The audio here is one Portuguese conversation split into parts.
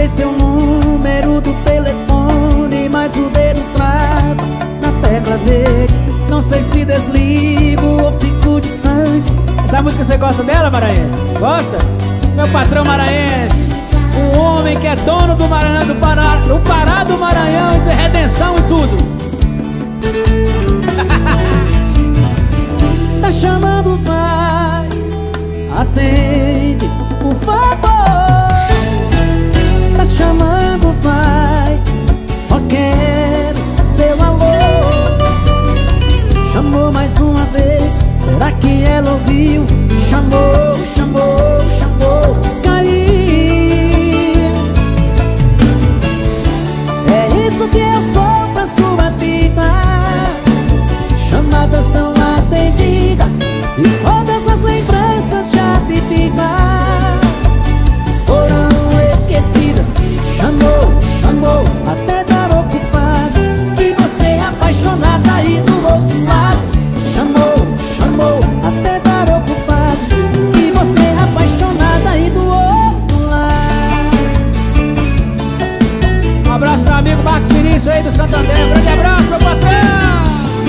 Digitei seu número do telefone Mas o dedo trava na tecla dele. Não sei se desligo ou fico distante. Essa música você gosta dela, Maranhense? Gosta? Meu patrão Maranhense Um homem que é dono do Maranhão, do Pará O Pará do Maranhão, de redenção e tudo. Tá chamando o pai. Atende, por favor ela ouviu? Chamou, chamou, chamou Caiu É isso que eu sou pra sua vida Chamadas não atendidas E Vinícius aí do Santander Um grande abraço, meu patrão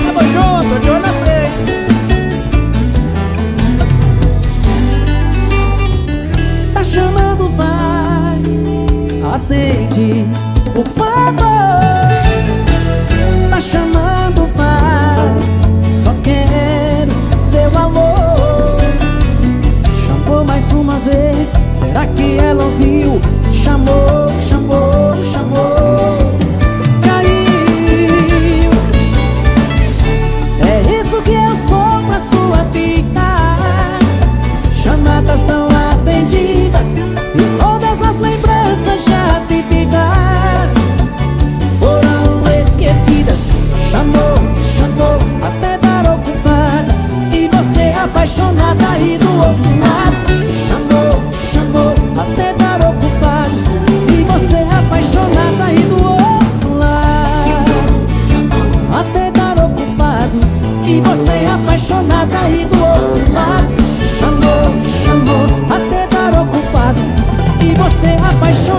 Tamo junto, de olho na frente Tá chamando, vai Atende, já vividas Foram esquecidas. Chamou, chamou, até dar ocupado E você apaixonada aí do outro lado. Chamou, chamou, até dar ocupado E você apaixonada aí do outro lado. Até dar ocupado E você apaixonada aí do outro lado. Chamou, chamou, até dar ocupado E você apaixonada